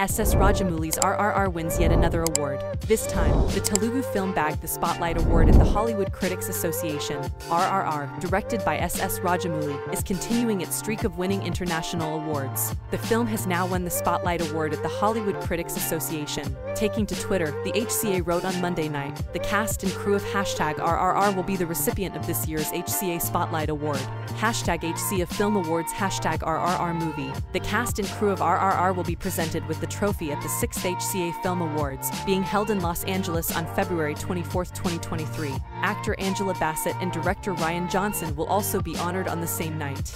SS Rajamouli's RRR wins yet another award. This time, the Telugu film bagged the Spotlight Award at the Hollywood Critics Association. RRR, directed by SS Rajamouli, is continuing its streak of winning international awards. The film has now won the Spotlight Award at the Hollywood Critics Association. Taking to Twitter, the HCA wrote on Monday night, the cast and crew of hashtag RRR will be the recipient of this year's HCA Spotlight Award. Hashtag HCA Film Awards hashtag RRR Movie. The cast and crew of RRR will be presented with the trophy at the 6th HCA Film Awards, being held in Los Angeles on February 24, 2023. Actor Angela Bassett and director Rian Johnson will also be honored on the same night.